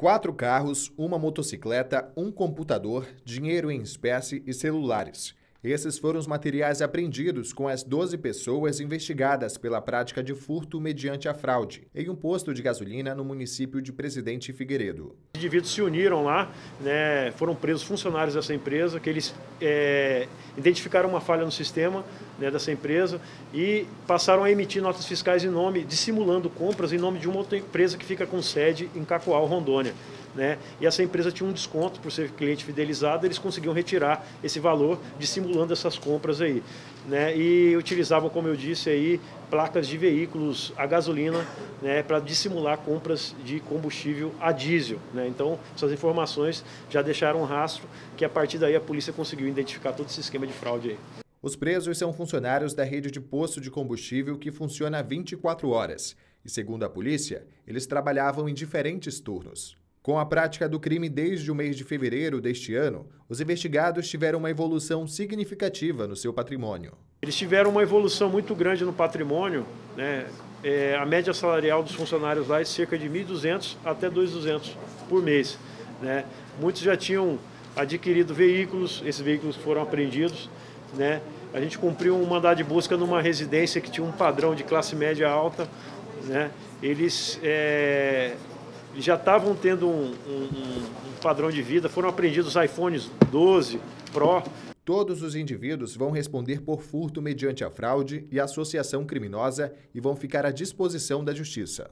Quatro carros, uma motocicleta, um computador, dinheiro em espécie e celulares. Esses foram os materiais apreendidos com as 12 pessoas investigadas pela prática de furto mediante a fraude em um posto de gasolina no município de Presidente Figueiredo. Os indivíduos se uniram lá, né, foram presos funcionários dessa empresa, que eles é, identificaram uma falha no sistema né, dessa empresa e passaram a emitir notas fiscais em nome, dissimulando compras em nome de uma outra empresa que fica com sede em Cacoal, Rondônia. Né? E essa empresa tinha um desconto por ser cliente fidelizado, eles conseguiam retirar esse valor dissimulando essas compras aí. Né? E utilizavam, como eu disse aí, placas de veículos a gasolina né, para dissimular compras de combustível a diesel. Né? Então, essas informações já deixaram um rastro que a partir daí a polícia conseguiu identificar todo esse esquema de fraude aí. Os presos são funcionários da rede de posto de combustível que funciona 24 horas. E, segundo a polícia, eles trabalhavam em diferentes turnos. Com a prática do crime desde o mês de fevereiro deste ano, os investigados tiveram uma evolução significativa no seu patrimônio. Eles tiveram uma evolução muito grande no patrimônio. Né? É, a média salarial dos funcionários lá é cerca de 1.200 até 2.200 por mês. Né? Muitos já tinham adquirido veículos, esses veículos foram apreendidos né? A gente cumpriu um mandado de busca numa residência que tinha um padrão de classe média alta. Né? Eles é, já estavam tendo um, um, um padrão de vida, foram apreendidos iPhones 12 Pro. Todos os indivíduos vão responder por furto mediante a fraude e associação criminosa e vão ficar à disposição da Justiça.